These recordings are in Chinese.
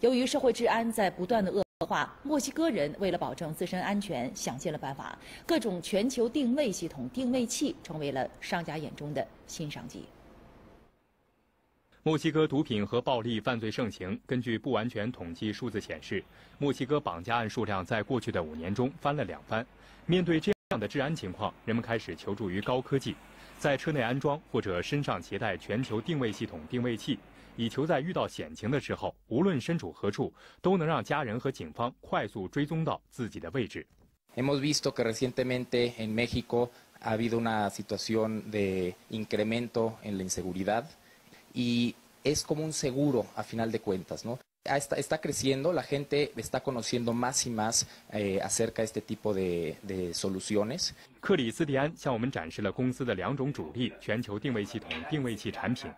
由于社会治安在不断的恶化，墨西哥人为了保证自身安全，想尽了办法，各种全球定位系统、定位器成为了商家眼中的新商机。墨西哥毒品和暴力犯罪盛行。根据不完全统计数字显示，墨西哥绑架案数量在过去的五年中翻了两番。面对这样样的治安情况，人们开始求助于高科技，在车内安装或者身上携带全球定位系统定位器，以求在遇到险情的时候，无论身处何处，都能让家人和警方快速追踪到自己的位置。Hemos visto que recientemente en México ha habido una situación de incremento en la inseguridad. y es como un seguro a final de cuentas, ¿no? Está, está creciendo, la gente está conociendo más y más eh, acerca de este tipo de, de soluciones. 克里斯蒂安向我们展示了公司的两种主力全球定位系统定位器产品。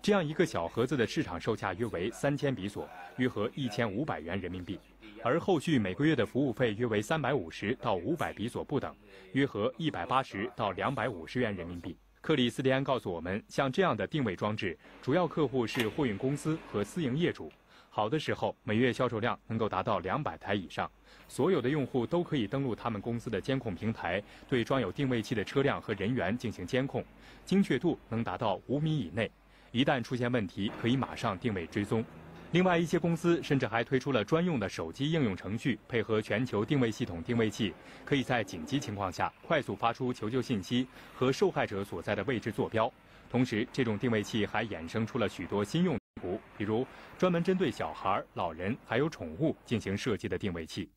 这样一个小盒子的市场售价约为三千比索，约合一千五百元人民币，而后续每个月的服务费约为三百五十到五百比索不等，约合一百八十到两百五十元人民币。克里斯蒂安告诉我们，像这样的定位装置，主要客户是货运公司和私营业主。好的时候，每月销售量能够达到两百台以上。所有的用户都可以登录他们公司的监控平台，对装有定位器的车辆和人员进行监控，精确度能达到五米以内。一旦出现问题，可以马上定位追踪。另外一些公司甚至还推出了专用的手机应用程序，配合全球定位系统定位器，可以在紧急情况下快速发出求救信息和受害者所在的位置坐标。同时，这种定位器还衍生出了许多新用途，比如专门针对小孩、老人还有宠物进行设计的定位器。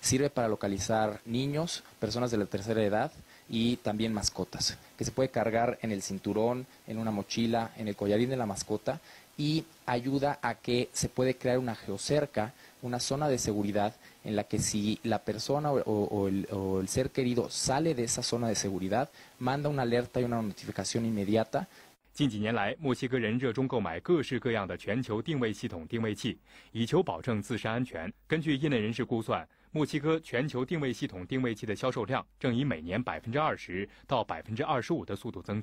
Sirve para localizar niños, personas de la tercera edad y también mascotas, que se puede cargar en el cinturón, en una mochila, en el collarín de la mascota. y ayuda a que se puede crear una geocerca, una zona de seguridad en la que si la persona o, el, o, el, ser querido sale de esa zona de seguridad, manda una alerta y una notificación inmediata. 近几年来，墨西哥人热衷购买各式各样的全球定位系统定位器，以求保证自身安全。根据业内人士估算，墨西哥全球定位系统定位器的销售量正以每年百分之二十到百分之二十五的速度增长。